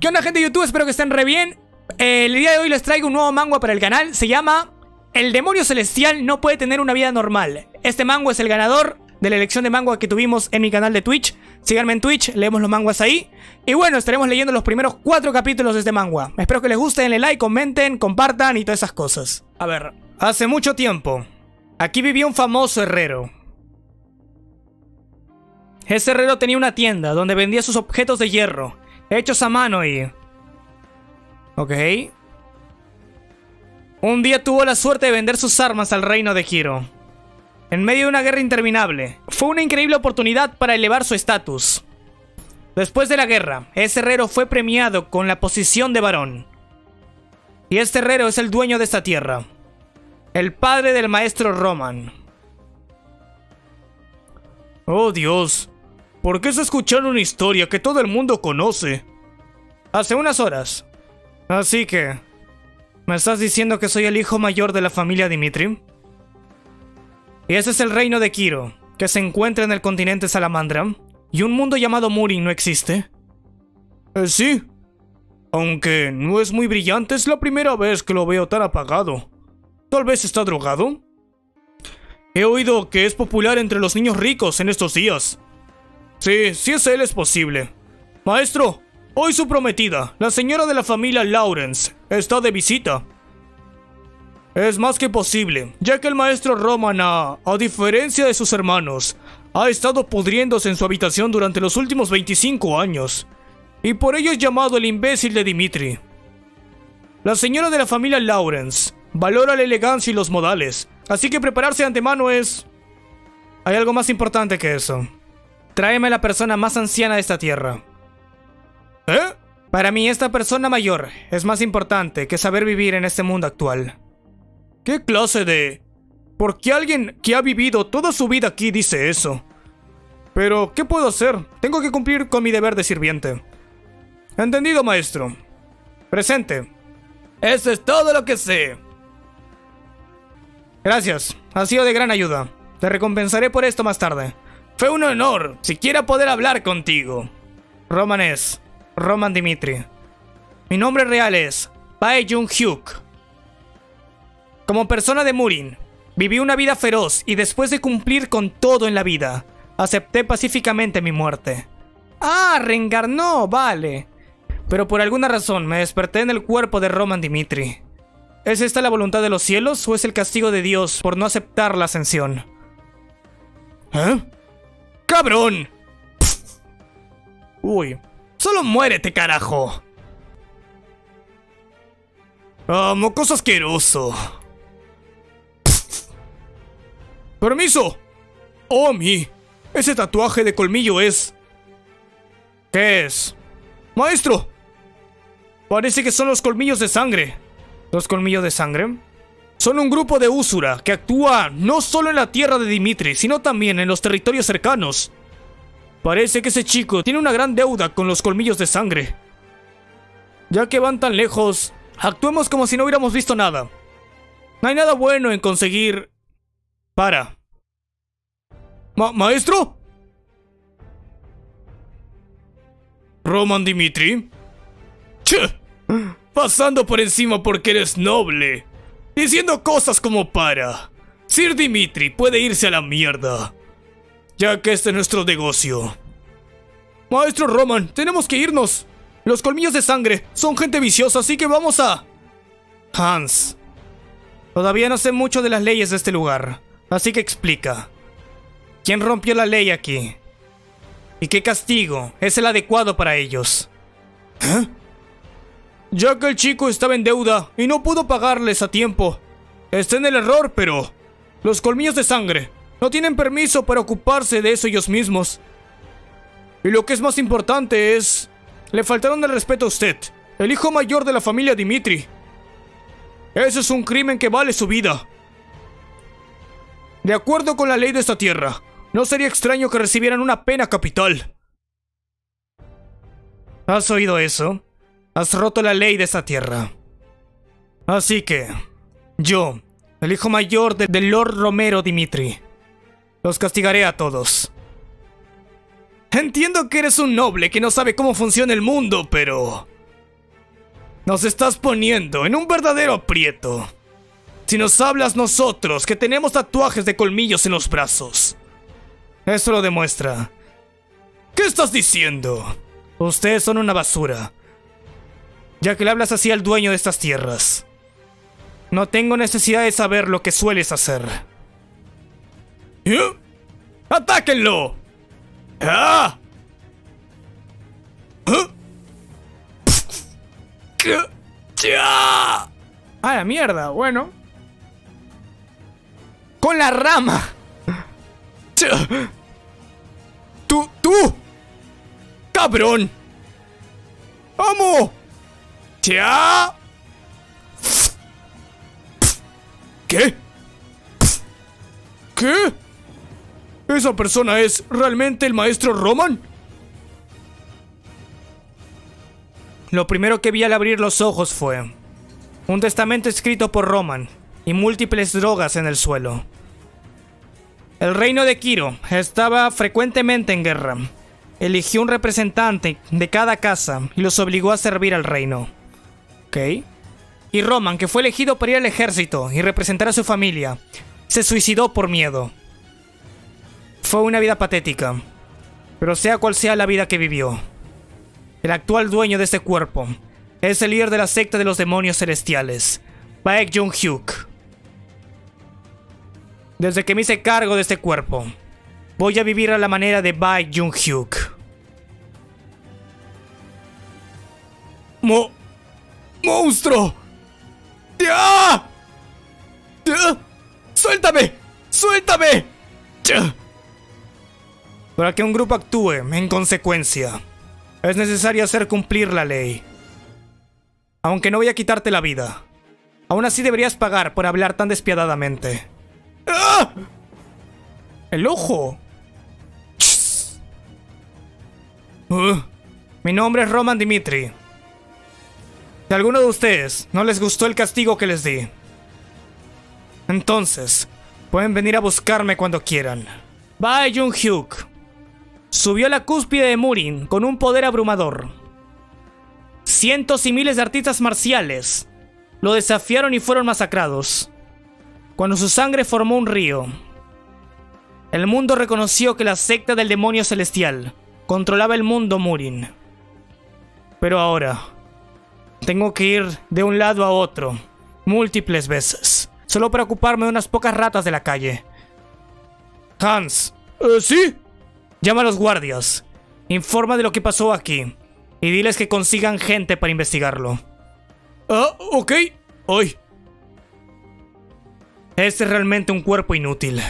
¿Qué onda gente de YouTube? Espero que estén re bien. Eh, el día de hoy les traigo un nuevo manga para el canal. Se llama El demonio celestial no puede tener una vida normal. Este mango es el ganador de la elección de manga que tuvimos en mi canal de Twitch. Síganme en Twitch, leemos los manguas ahí. Y bueno, estaremos leyendo los primeros cuatro capítulos de este manga. Espero que les guste, denle like, comenten, compartan y todas esas cosas. A ver, hace mucho tiempo, aquí vivía un famoso herrero. Ese herrero tenía una tienda donde vendía sus objetos de hierro, hechos a mano y... Ok. Un día tuvo la suerte de vender sus armas al reino de Hiro. En medio de una guerra interminable, fue una increíble oportunidad para elevar su estatus. Después de la guerra, ese herrero fue premiado con la posición de varón. Y este herrero es el dueño de esta tierra. El padre del maestro Roman. Oh Dios, ¿por qué se escucharon una historia que todo el mundo conoce? Hace unas horas. Así que... ¿Me estás diciendo que soy el hijo mayor de la familia Dimitri? Y ese es el reino de Kiro, que se encuentra en el continente Salamandra, y un mundo llamado Murin no existe. Eh, sí. Aunque no es muy brillante, es la primera vez que lo veo tan apagado. Tal vez está drogado. He oído que es popular entre los niños ricos en estos días. Sí, si es él es posible. Maestro, hoy su prometida, la señora de la familia Lawrence, está de visita. Es más que posible, ya que el maestro Roman, a, a diferencia de sus hermanos, ha estado pudriéndose en su habitación durante los últimos 25 años. Y por ello es llamado el imbécil de Dimitri. La señora de la familia Lawrence valora la elegancia y los modales, así que prepararse de antemano es... Hay algo más importante que eso. Tráeme a la persona más anciana de esta tierra. ¿Eh? Para mí esta persona mayor es más importante que saber vivir en este mundo actual. ¿Qué clase de...? ¿Por qué alguien que ha vivido toda su vida aquí dice eso? Pero, ¿qué puedo hacer? Tengo que cumplir con mi deber de sirviente. Entendido, maestro. Presente. Eso es todo lo que sé. Gracias, ha sido de gran ayuda. Te recompensaré por esto más tarde. Fue un honor, siquiera poder hablar contigo. Roman es Roman Dimitri. Mi nombre real es Bae Jung Hyuk. Como persona de Murin, viví una vida feroz y después de cumplir con todo en la vida, acepté pacíficamente mi muerte. Ah, reencarnó, vale. Pero por alguna razón me desperté en el cuerpo de Roman Dimitri. ¿Es esta la voluntad de los cielos o es el castigo de Dios por no aceptar la ascensión? ¿Eh? ¡Cabrón! Uy, solo muérete, carajo. Ah, asqueroso. ¡Permiso! ¡Omi! Ese tatuaje de colmillo es... ¿Qué es? ¡Maestro! Parece que son los colmillos de sangre. ¿Los colmillos de sangre? Son un grupo de Usura que actúa no solo en la tierra de Dimitri, sino también en los territorios cercanos. Parece que ese chico tiene una gran deuda con los colmillos de sangre. Ya que van tan lejos, actuemos como si no hubiéramos visto nada. No hay nada bueno en conseguir... Para. Ma ¿Maestro? ¿Roman Dimitri? ¡Che! Pasando por encima porque eres noble. Diciendo cosas como para. Sir Dimitri puede irse a la mierda. Ya que este es nuestro negocio. Maestro Roman, tenemos que irnos. Los colmillos de sangre son gente viciosa, así que vamos a... Hans. Todavía no sé mucho de las leyes de este lugar, así que explica. ¿Quién rompió la ley aquí? ¿Y qué castigo es el adecuado para ellos? ¿Eh? Ya que el chico estaba en deuda y no pudo pagarles a tiempo. Está en el error, pero... Los colmillos de sangre no tienen permiso para ocuparse de eso ellos mismos. Y lo que es más importante es... Le faltaron el respeto a usted, el hijo mayor de la familia Dimitri. Eso es un crimen que vale su vida. De acuerdo con la ley de esta tierra, no sería extraño que recibieran una pena capital. ¿Has oído eso? Has roto la ley de esta tierra. Así que, yo, el hijo mayor de, de Lord Romero Dimitri, los castigaré a todos. Entiendo que eres un noble que no sabe cómo funciona el mundo, pero... Nos estás poniendo en un verdadero aprieto. Si nos hablas nosotros que tenemos tatuajes de colmillos en los brazos. Eso lo demuestra. ¿Qué estás diciendo? Ustedes son una basura. Ya que le hablas así al dueño de estas tierras. No tengo necesidad de saber lo que sueles hacer. ¿Eh? ¡Atáquenlo! ¡Ah! ¡Ah, la mierda! Bueno. ¡Con la rama! ¡Tú! ¡Tú! ¡Cabrón! ¡Amo! ¿Qué? ¿Qué? ¿Esa persona es realmente el maestro Roman? Lo primero que vi al abrir los ojos fue un testamento escrito por Roman y múltiples drogas en el suelo. El reino de Kiro estaba frecuentemente en guerra. Eligió un representante de cada casa y los obligó a servir al reino. ¿Ok? Y Roman, que fue elegido para ir al ejército y representar a su familia, se suicidó por miedo. Fue una vida patética, pero sea cual sea la vida que vivió, el actual dueño de este cuerpo es el líder de la secta de los demonios celestiales, Baek Jung-hyuk. Desde que me hice cargo de este cuerpo, voy a vivir a la manera de Baek Jung-hyuk. ¡Mo... ¡Monstruo! ¡Ya! ¡Suéltame! ¡Suéltame! ¡Ya! Para que un grupo actúe en consecuencia, es necesario hacer cumplir la ley. Aunque no voy a quitarte la vida, aún así deberías pagar por hablar tan despiadadamente. ¡Ah! ¡El ojo! Uh, mi nombre es Roman Dimitri. Si alguno de ustedes no les gustó el castigo que les di, entonces pueden venir a buscarme cuando quieran. Bye, Jung Hyuk. Subió a la cúspide de Murin con un poder abrumador. Cientos y miles de artistas marciales lo desafiaron y fueron masacrados. Cuando su sangre formó un río, el mundo reconoció que la secta del demonio celestial controlaba el mundo Murin. Pero ahora, tengo que ir de un lado a otro, múltiples veces, solo para ocuparme de unas pocas ratas de la calle. Hans. ¿Eh, ¿Sí? Llama a los guardias. Informa de lo que pasó aquí. Y diles que consigan gente para investigarlo. Ah, ok. Hoy. Este es realmente un cuerpo inútil.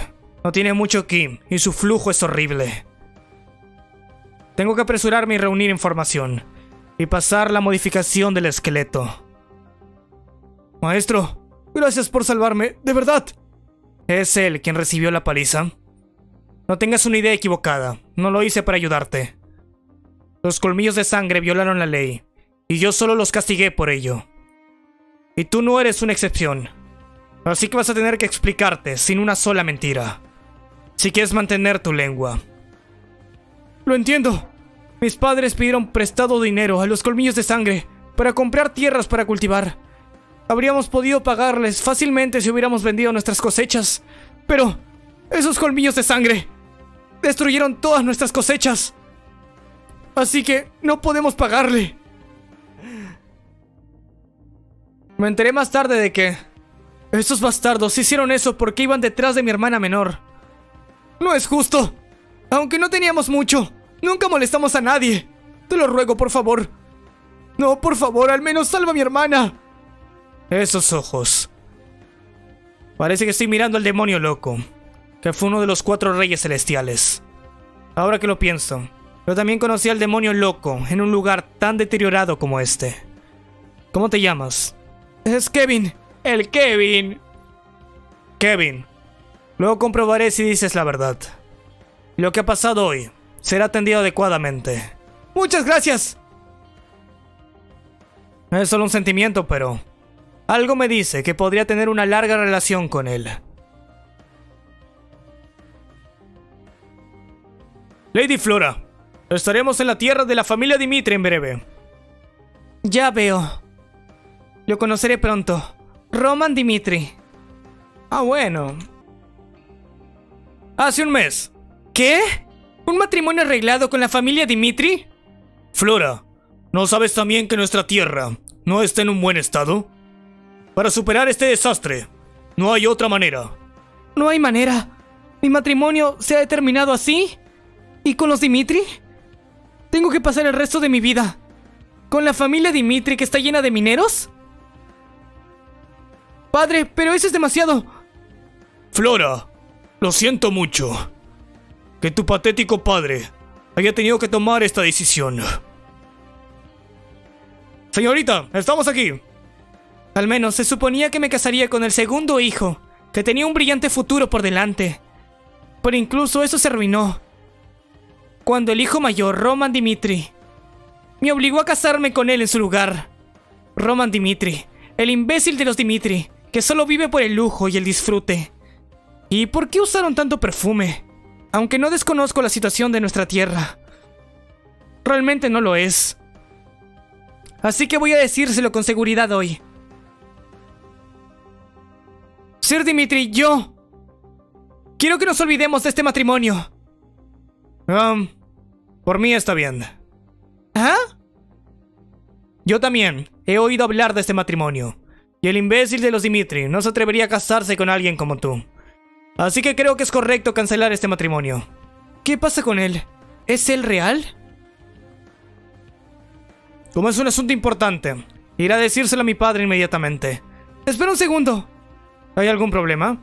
No tiene mucho ki y su flujo es horrible. Tengo que apresurarme y reunir información y pasar la modificación del esqueleto. Maestro, gracias por salvarme, de verdad. ¿Es él quien recibió la paliza? No tengas una idea equivocada, no lo hice para ayudarte. Los colmillos de sangre violaron la ley, y yo solo los castigué por ello. Y tú no eres una excepción. Así que vas a tener que explicarte sin una sola mentira. Si quieres mantener tu lengua. Lo entiendo. Mis padres pidieron prestado dinero a los colmillos de sangre para comprar tierras para cultivar. Habríamos podido pagarles fácilmente si hubiéramos vendido nuestras cosechas. Pero esos colmillos de sangre destruyeron todas nuestras cosechas. Así que no podemos pagarle. Me enteré más tarde de que esos bastardos hicieron eso porque iban detrás de mi hermana menor. No es justo. Aunque no teníamos mucho, Nunca molestamos a nadie. Te lo ruego, por favor. No, por favor, al menos salva a mi hermana. Esos ojos. Parece que estoy mirando al demonio loco, que fue uno de los cuatro reyes celestiales. Ahora que lo pienso, yo también conocí al demonio loco en un lugar tan deteriorado como este. ¿Cómo te llamas? Es Kevin. El Kevin. Kevin. Luego comprobaré si dices la verdad. Lo que ha pasado hoy será atendido adecuadamente. Muchas gracias. Es solo un sentimiento, pero... Algo me dice que podría tener una larga relación con él. Lady Flora, estaremos en la tierra de la familia Dimitri en breve. Ya veo. Lo conoceré pronto. Roman Dimitri. Ah, bueno. Hace un mes. ¿Qué? ¿Un matrimonio arreglado con la familia Dimitri? Flora, ¿no sabes también que nuestra tierra no está en un buen estado? Para superar este desastre, no hay otra manera. No hay manera. ¿Mi matrimonio se ha determinado así? ¿Y con los Dimitri? Tengo que pasar el resto de mi vida. ¿Con la familia Dimitri que está llena de mineros? Padre, pero eso es demasiado. Flora, lo siento mucho. Que tu patético padre haya tenido que tomar esta decisión. Señorita, estamos aquí. Al menos se suponía que me casaría con el segundo hijo, que tenía un brillante futuro por delante. Pero incluso eso se arruinó. Cuando el hijo mayor, Roman Dimitri, me obligó a casarme con él en su lugar. Roman Dimitri, el imbécil de los Dimitri, que solo vive por el lujo y el disfrute. ¿Y por qué usaron tanto perfume? Aunque no desconozco la situación de nuestra tierra. Realmente no lo es. Así que voy a decírselo con seguridad hoy. Sir Dimitri, yo... Quiero que nos olvidemos de este matrimonio. Um, por mí está bien. ¿Ah? Yo también he oído hablar de este matrimonio. Y el imbécil de los Dimitri no se atrevería a casarse con alguien como tú. Así que creo que es correcto cancelar este matrimonio. ¿Qué pasa con él? ¿Es él real? Como es un asunto importante, iré a decírselo a mi padre inmediatamente. Espera un segundo. ¿Hay algún problema?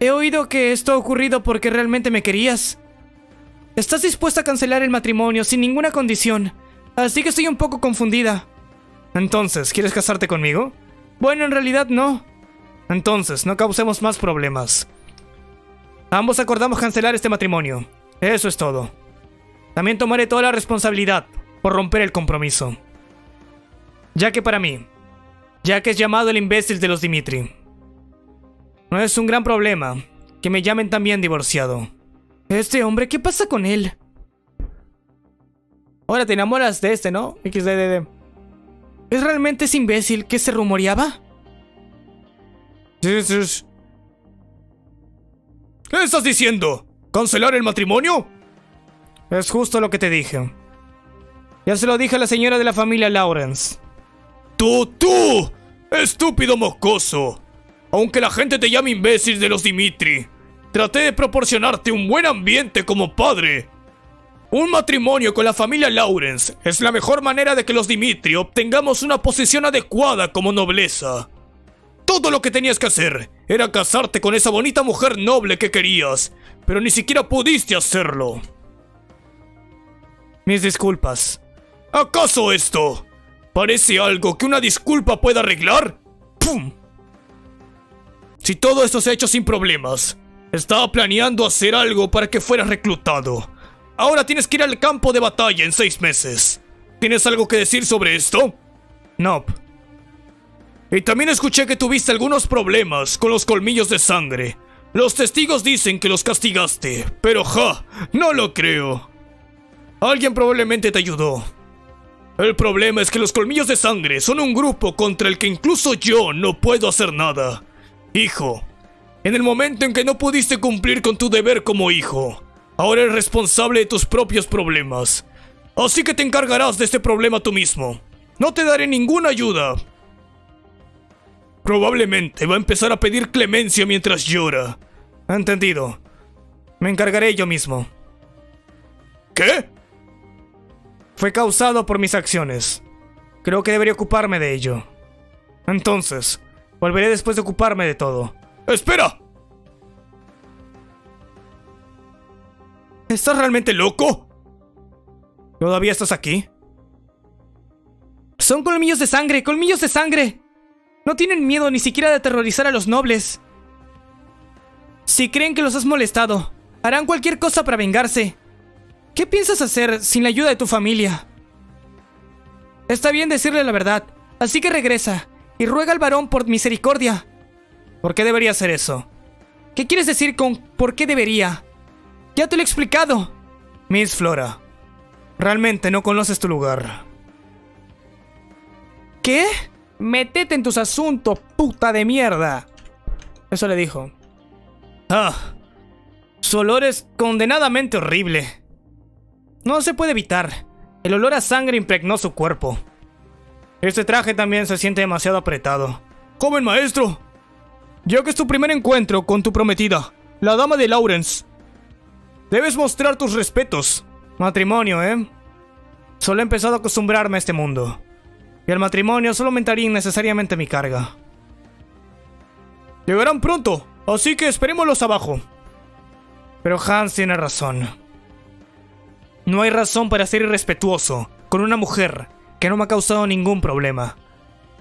He oído que esto ha ocurrido porque realmente me querías. Estás dispuesta a cancelar el matrimonio sin ninguna condición, así que estoy un poco confundida. Entonces, ¿quieres casarte conmigo? Bueno, en realidad no. Entonces, no causemos más problemas. Ambos acordamos cancelar este matrimonio. Eso es todo. También tomaré toda la responsabilidad por romper el compromiso. Ya que para mí, ya que es llamado el imbécil de los Dimitri, no es un gran problema que me llamen también divorciado. Este hombre, ¿qué pasa con él? Ahora te enamoras de este, ¿no? ¿Es realmente ese imbécil que se rumoreaba? ¿Qué estás diciendo? ¿Cancelar el matrimonio? Es justo lo que te dije. Ya se lo dije a la señora de la familia Lawrence. ¡Tú, tú! ¡Estúpido mocoso! Aunque la gente te llame imbécil de los Dimitri, traté de proporcionarte un buen ambiente como padre. Un matrimonio con la familia Lawrence es la mejor manera de que los Dimitri obtengamos una posición adecuada como nobleza. Todo lo que tenías que hacer era casarte con esa bonita mujer noble que querías, pero ni siquiera pudiste hacerlo. Mis disculpas. ¿Acaso esto parece algo que una disculpa pueda arreglar? ¡Pum! Si todo esto se ha hecho sin problemas, estaba planeando hacer algo para que fueras reclutado. Ahora tienes que ir al campo de batalla en seis meses. ¿Tienes algo que decir sobre esto? No. Y también escuché que tuviste algunos problemas con los colmillos de sangre. Los testigos dicen que los castigaste, pero ja, no lo creo. Alguien probablemente te ayudó. El problema es que los colmillos de sangre son un grupo contra el que incluso yo no puedo hacer nada. Hijo, en el momento en que no pudiste cumplir con tu deber como hijo, ahora eres responsable de tus propios problemas. Así que te encargarás de este problema tú mismo. No te daré ninguna ayuda. Probablemente va a empezar a pedir clemencia mientras llora. Entendido. Me encargaré yo mismo. ¿Qué? Fue causado por mis acciones. Creo que debería ocuparme de ello. Entonces, Volveré después de ocuparme de todo. ¡Espera! ¿Estás realmente loco? ¿Todavía estás aquí? Son colmillos de sangre, colmillos de sangre. No tienen miedo ni siquiera de aterrorizar a los nobles. Si creen que los has molestado, harán cualquier cosa para vengarse. ¿Qué piensas hacer sin la ayuda de tu familia? Está bien decirle la verdad, así que regresa y ruega al varón por misericordia. ¿Por qué debería hacer eso? ¿Qué quieres decir con por qué debería? Ya te lo he explicado. Miss Flora, realmente no conoces tu lugar. ¿Qué? Metete en tus asuntos, puta de mierda. Eso le dijo. Ah, su olor es condenadamente horrible. No se puede evitar. El olor a sangre impregnó su cuerpo. Este traje también se siente demasiado apretado. Joven maestro, ya que es tu primer encuentro con tu prometida, la dama de Lawrence, debes mostrar tus respetos. Matrimonio, ¿eh? Solo he empezado a acostumbrarme a este mundo. Y el matrimonio solo aumentaría innecesariamente mi carga. Llegarán pronto, así que esperémoslos abajo. Pero Hans tiene razón. No hay razón para ser irrespetuoso con una mujer que no me ha causado ningún problema.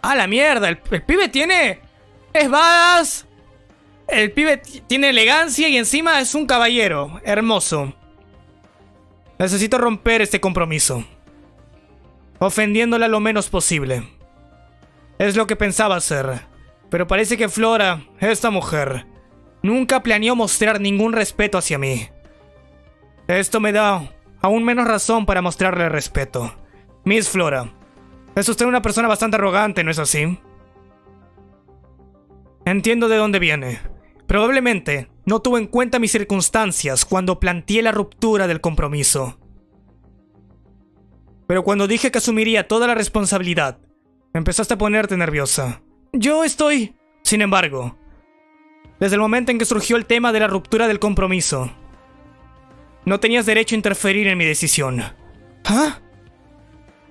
¡Ah, la mierda! El, pibe tiene... Es badass. El pibe tiene elegancia y encima es un caballero. Hermoso. Necesito romper este compromiso. Ofendiéndola lo menos posible. Es lo que pensaba hacer. Pero parece que Flora, esta mujer, nunca planeó mostrar ningún respeto hacia mí. Esto me da aún menos razón para mostrarle respeto. Miss Flora, es usted una persona bastante arrogante, ¿no es así? Entiendo de dónde viene. Probablemente no tuvo en cuenta mis circunstancias cuando planteé la ruptura del compromiso. Pero cuando dije que asumiría toda la responsabilidad, empezaste a ponerte nerviosa. Yo estoy... Sin embargo, desde el momento en que surgió el tema de la ruptura del compromiso, no tenías derecho a interferir en mi decisión. ¿Ah?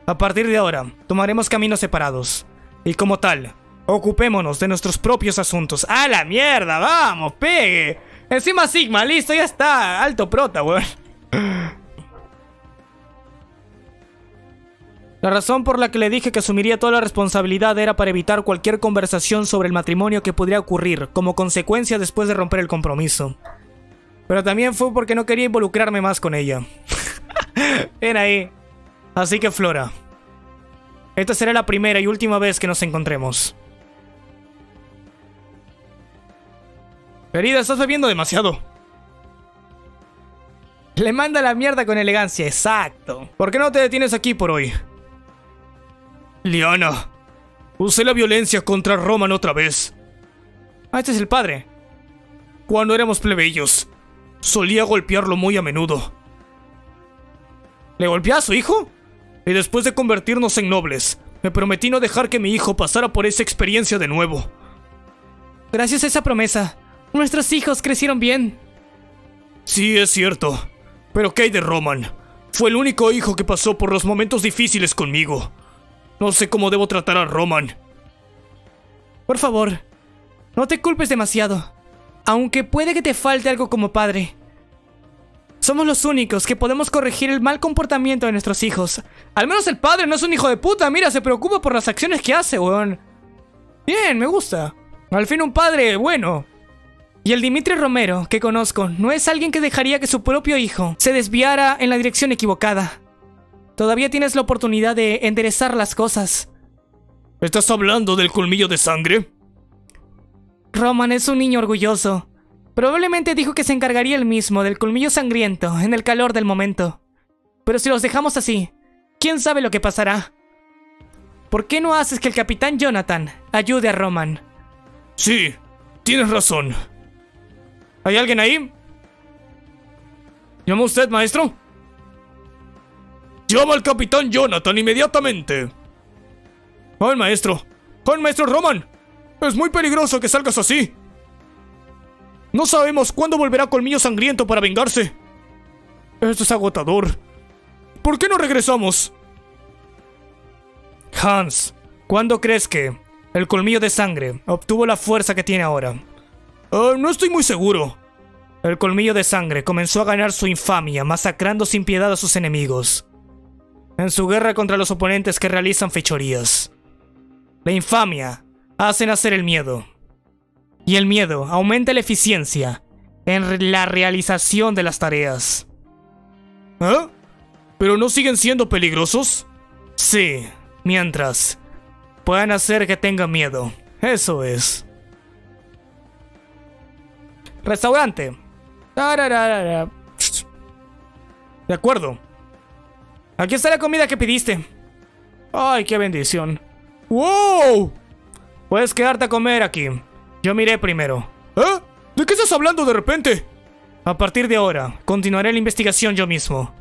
A partir de ahora, tomaremos caminos separados. Y como tal, ocupémonos de nuestros propios asuntos. ¡A la mierda! ¡Vamos, pegue! Encima Sigma, listo, ya está. Alto prota, weón. La razón por la que le dije que asumiría toda la responsabilidad era para evitar cualquier conversación sobre el matrimonio que podría ocurrir como consecuencia después de romper el compromiso. Pero también fue porque no quería involucrarme más con ella. Ven ahí. Así que Flora, esta será la primera y última vez que nos encontremos. Querida, estás bebiendo demasiado. Le manda la mierda con elegancia, exacto. ¿Por qué no te detienes aquí por hoy? Liana, usé la violencia contra Roman otra vez. Ah, este es el padre. Cuando éramos plebeyos, solía golpearlo muy a menudo. ¿Le golpeó a su hijo? Y después de convertirnos en nobles, me prometí no dejar que mi hijo pasara por esa experiencia de nuevo. Gracias a esa promesa, nuestros hijos crecieron bien. Sí, es cierto. Pero ¿qué hay de Roman? Fue el único hijo que pasó por los momentos difíciles conmigo. No sé cómo debo tratar a Roman. Por favor, no te culpes demasiado. Aunque puede que te falte algo como padre. Somos los únicos que podemos corregir el mal comportamiento de nuestros hijos. Al menos el padre no es un hijo de puta, mira, se preocupa por las acciones que hace, weón. Bien, me gusta. Al fin un padre bueno. Y el Dimitri Romero, que conozco, no es alguien que dejaría que su propio hijo se desviara en la dirección equivocada. Todavía tienes la oportunidad de enderezar las cosas. ¿Estás hablando del colmillo de sangre? Roman es un niño orgulloso. Probablemente dijo que se encargaría él mismo del colmillo sangriento en el calor del momento. Pero si los dejamos así, ¿quién sabe lo que pasará? ¿Por qué no haces que el capitán Jonathan ayude a Roman? Sí, tienes razón. ¿Hay alguien ahí? ¿Llama usted, maestro? Llama al capitán Jonathan inmediatamente. ¡Joven maestro! ¡Joven maestro Roman! Es muy peligroso que salgas así. No sabemos cuándo volverá Colmillo Sangriento para vengarse. Esto es agotador. ¿Por qué no regresamos? Hans, ¿cuándo crees que el Colmillo de Sangre obtuvo la fuerza que tiene ahora? Uh, no estoy muy seguro. El Colmillo de Sangre comenzó a ganar su infamia masacrando sin piedad a sus enemigos. En su guerra contra los oponentes que realizan fechorías. La infamia hace nacer el miedo y el miedo aumenta la eficiencia en la realización de las tareas. ¿Eh? ¿Pero no siguen siendo peligrosos? Sí, mientras puedan hacer que tengan miedo. Eso es. Restaurante. De acuerdo. Aquí está la comida que pediste. Ay, qué bendición. ¡Wow! Puedes quedarte a comer aquí. Yo miré primero. ¿Eh? ¿De qué estás hablando de repente? A partir de ahora, continuaré la investigación yo mismo.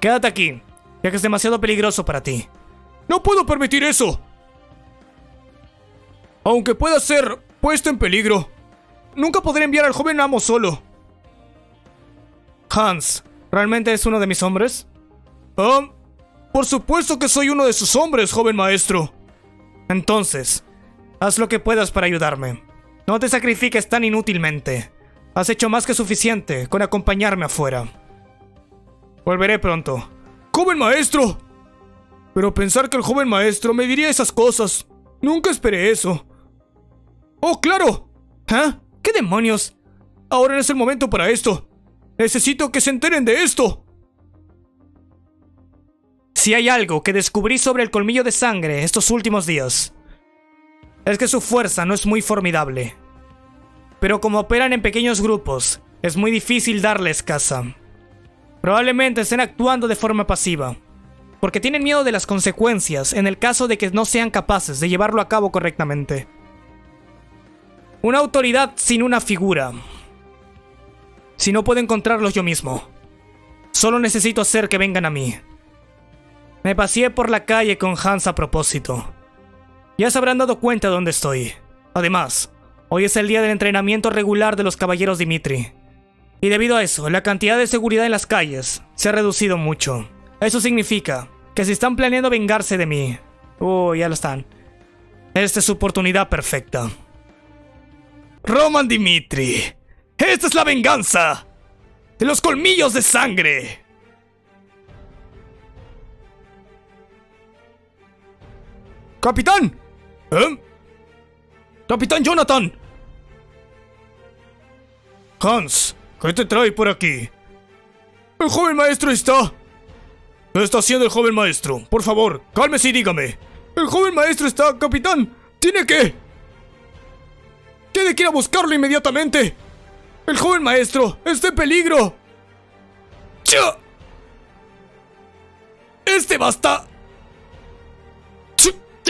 Quédate aquí, ya que es demasiado peligroso para ti. No puedo permitir eso. Aunque pueda ser puesto en peligro, nunca podré enviar al joven amo solo. Hans, ¿realmente es uno de mis hombres? Ah, por supuesto que soy uno de sus hombres, joven maestro. Entonces, haz lo que puedas para ayudarme. No te sacrifiques tan inútilmente. Has hecho más que suficiente con acompañarme afuera. Volveré pronto. ¡Joven maestro! Pero pensar que el joven maestro me diría esas cosas. Nunca esperé eso. ¡Oh, claro! ¿Eh? ¿Qué demonios? Ahora no es el momento para esto. Necesito que se enteren de esto. Si hay algo que descubrí sobre el colmillo de sangre estos últimos días, es que su fuerza no es muy formidable. Pero como operan en pequeños grupos, es muy difícil darles caza. Probablemente estén actuando de forma pasiva, porque tienen miedo de las consecuencias en el caso de que no sean capaces de llevarlo a cabo correctamente. Una autoridad sin una figura. Si no puedo encontrarlos yo mismo, solo necesito hacer que vengan a mí. Me paseé por la calle con Hans a propósito. Ya se habrán dado cuenta de dónde estoy. Además, hoy es el día del entrenamiento regular de los caballeros Dimitri. Y debido a eso, la cantidad de seguridad en las calles se ha reducido mucho. Eso significa que si están planeando vengarse de mí... Oh, ya lo están. Esta es su oportunidad perfecta. Roman Dimitri. Esta es la venganza. De los colmillos de sangre. ¡Capitán! ¿Eh? ¡Capitán Jonathan! Hans, ¿qué te trae por aquí? El joven maestro está... ¿Qué está haciendo el joven maestro? Por favor, cálmese y dígame. El joven maestro está... Capitán, tiene que... Tiene que ir a buscarlo inmediatamente. El joven maestro está en peligro. ¡Cha! Este basta.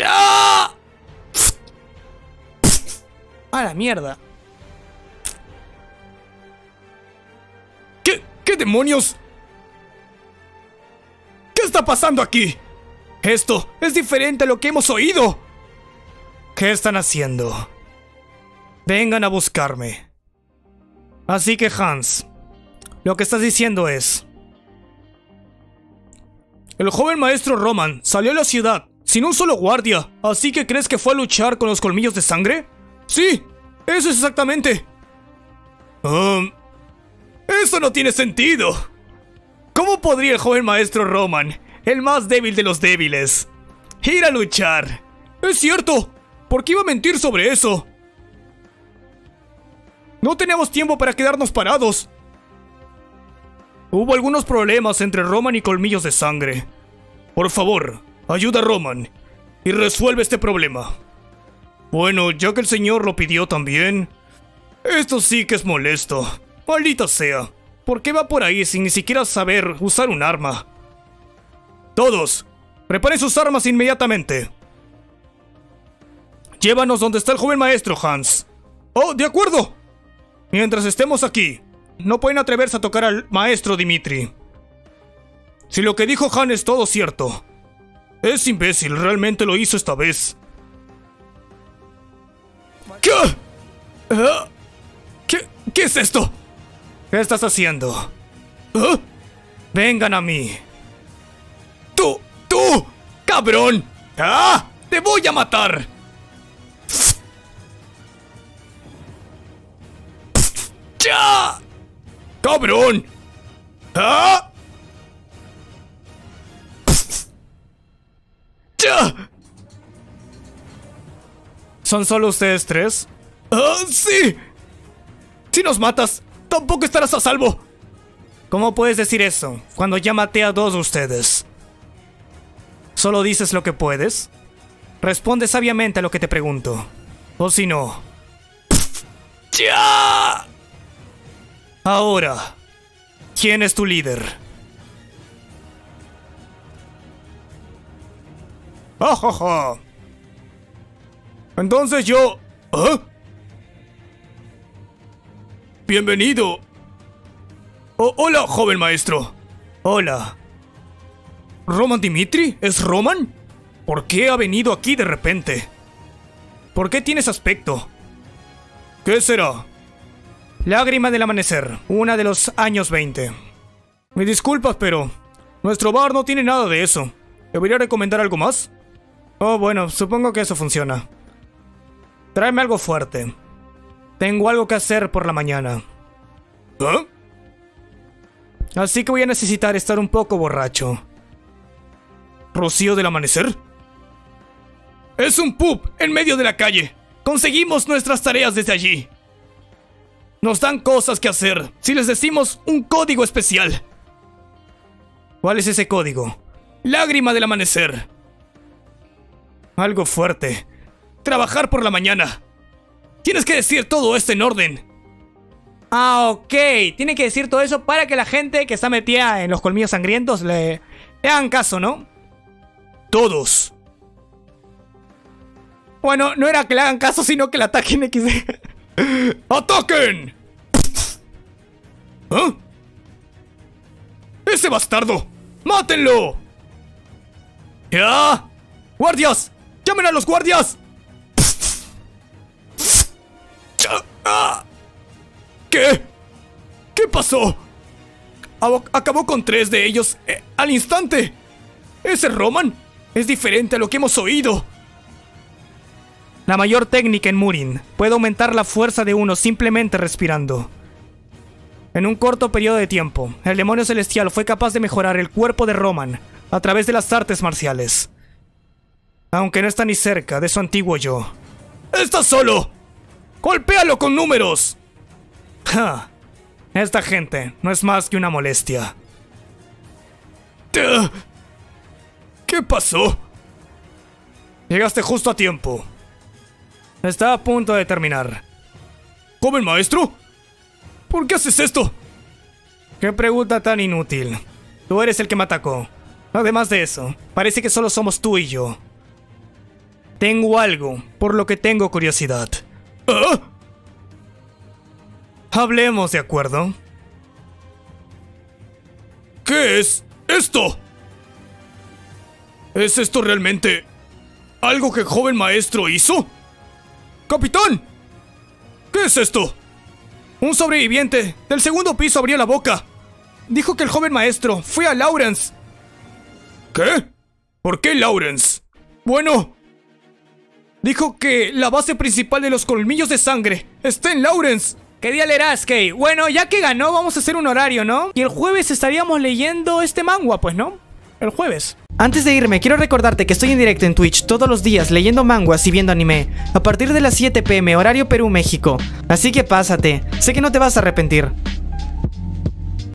¡Ya! ¡A la mierda! ¿Qué, qué demonios? ¿Qué está pasando aquí? Esto es diferente a lo que hemos oído. ¿Qué están haciendo? Vengan a buscarme. Así que Hans, lo que estás diciendo es... El joven maestro Roman salió a la ciudad sin un solo guardia, ¿así que crees que fue a luchar con los colmillos de sangre? Sí, eso es exactamente. Um, eso no tiene sentido. ¿Cómo podría el joven maestro Roman, el más débil de los débiles, ir a luchar? Es cierto, ¿por qué iba a mentir sobre eso? No teníamos tiempo para quedarnos parados. Hubo algunos problemas entre Roman y Colmillos de Sangre. Por favor, ayuda a Roman y resuelve este problema. Bueno, ya que el señor lo pidió también. Esto sí que es molesto. Maldita sea. ¿Por qué va por ahí sin ni siquiera saber usar un arma? Todos, preparen sus armas inmediatamente. Llévanos donde está el joven maestro, Hans. Oh, de acuerdo. Mientras estemos aquí, no pueden atreverse a tocar al maestro Dimitri. Si lo que dijo Han es todo cierto, es imbécil, realmente lo hizo esta vez. ¿Qué? ¿Ah? ¿Qué, ¿Qué es esto? ¿Qué estás haciendo? ¿Ah? Vengan a mí. ¡Tú! ¡Tú! ¡Cabrón! ¡Ah! ¡Te voy a matar! ¡Ya! ¡Cabrón! ¡Ah! ¿Son solo ustedes tres? ¡Ah, sí! Si nos matas, tampoco estarás a salvo. ¿Cómo puedes decir eso cuando ya maté a dos de ustedes? ¿Solo dices lo que puedes? Responde sabiamente a lo que te pregunto. O si no... ¡Ya! Ahora, ¿quién es tu líder? ¡Ja, ja, ja! Entonces yo... ¿Ah? Bienvenido. Oh, hola, joven maestro. Hola. ¿Roman Dimitri? ¿Es Roman? ¿Por qué ha venido aquí de repente? ¿Por qué tiene ese aspecto? ¿Qué será? Lágrima del amanecer, una de los años 20. Me disculpas, pero nuestro bar no tiene nada de eso. ¿Debería recomendar algo más? Oh, bueno, supongo que eso funciona. Tráeme algo fuerte. Tengo algo que hacer por la mañana. ¿Ah? Así que voy a necesitar estar un poco borracho. ¿Rocío del amanecer? Es un pub en medio de la calle. Conseguimos nuestras tareas desde allí. Nos dan cosas que hacer si les decimos un código especial. ¿Cuál es ese código? Lágrima del amanecer. Algo fuerte. Trabajar por la mañana. Tienes que decir todo esto en orden. Ah, ok. Tiene que decir todo eso para que la gente que está metida en los colmillos sangrientos le, le hagan caso, ¿no? Todos. Bueno, no era que le hagan caso, sino que le ataquen X. ¡Ataquen! ¿Ah? ¡Ese bastardo! ¡Mátenlo! ¡Ya! ¡Guardias! ¡Llamen a los guardias! ¿Qué? ¿Qué pasó? Acabó con tres de ellos eh, al instante. ¿Ese Roman? Es diferente a lo que hemos oído. La mayor técnica en Murin puede aumentar la fuerza de uno simplemente respirando. En un corto periodo de tiempo, el demonio celestial fue capaz de mejorar el cuerpo de Roman a través de las artes marciales. Aunque no está ni cerca de su antiguo yo. ¡Estás solo! ¡Golpéalo con números! ¡Ja! Esta gente no es más que una molestia. ¿Qué pasó? Llegaste justo a tiempo. Estaba a punto de terminar. ¿Joven maestro? ¿Por qué haces esto? ¿Qué pregunta tan inútil? Tú eres el que me atacó. Además de eso, parece que solo somos tú y yo. Tengo algo por lo que tengo curiosidad. ¿Ah? Hablemos, ¿de acuerdo? ¿Qué es esto? ¿Es esto realmente algo que el joven maestro hizo? ¡Capitán! ¿Qué es esto? Un sobreviviente del segundo piso abrió la boca. Dijo que el joven maestro fue a Lawrence. ¿Qué? ¿Por qué Lawrence? Bueno, dijo que la base principal de los colmillos de sangre está en Lawrence. ¿Qué día leerás, Kay? Bueno, ya que ganó, vamos a hacer un horario, ¿no? Y el jueves estaríamos leyendo este manga, pues, ¿no? El jueves. Antes de irme, quiero recordarte que estoy en directo en Twitch todos los días leyendo manguas y viendo anime, a partir de las 7 pm horario Perú-México. Así que pásate, sé que no te vas a arrepentir.